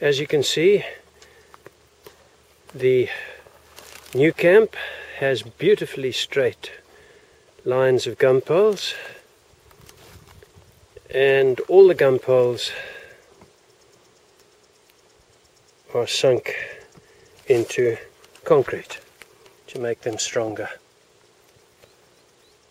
As you can see, the new camp has beautifully straight lines of gum poles and all the gum poles are sunk into concrete to make them stronger.